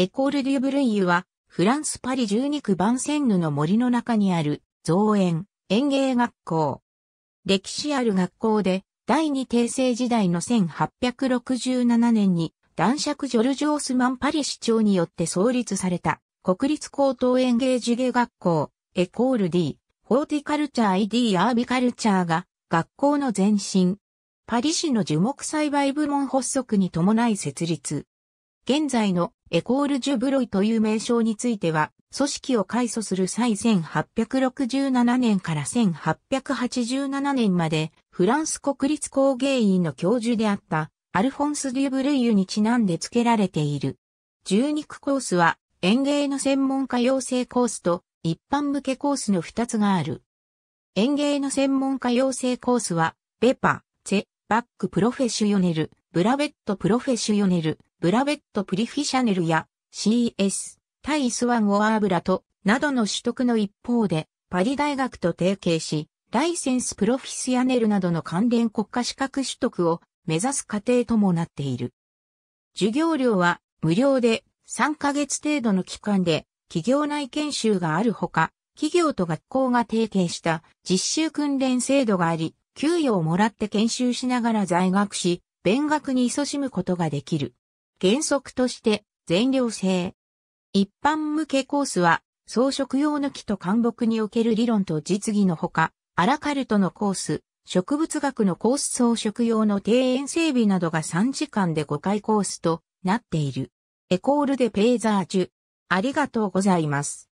エコール・デュ・ブルイユは、フランス・パリ12区バンセンヌの森の中にある造園、園芸学校。歴史ある学校で、第二帝政時代の1867年に、男爵ジョルジョ・ースマン・パリ市長によって創立された、国立高等園芸事業学校、エコール D、ホーティカルチャー ID アービカルチャーが、学校の前身。パリ市の樹木栽培部門発足に伴い設立。現在のエコール・ジュ・ブロイという名称については、組織を改組する際1867年から1887年まで、フランス国立工芸院の教授であったアルフォンス・デュ・ブルイユにちなんで付けられている。12区コースは園芸の専門家養成コースと一般向けコースの2つがある。園芸の専門家養成コースは、ベパ、チェ、バックプロフェッショネル、ブラベットプロフェッショネル、ブラベットプリフィシャネルや CS、タイスワンオアーブラと、などの取得の一方で、パリ大学と提携し、ライセンスプロフィシアネルなどの関連国家資格取得を目指す過程ともなっている。授業料は無料で3ヶ月程度の期間で企業内研修があるほか、企業と学校が提携した実習訓練制度があり、給与をもらって研修しながら在学し、勉学に勤しむことができる。原則として全寮制。一般向けコースは装飾用の木と灌木における理論と実技のほか、アラカルトのコース、植物学のコース装飾用の庭園整備などが3時間で5回コースとなっている。エコールでペーザージュ。ありがとうございます。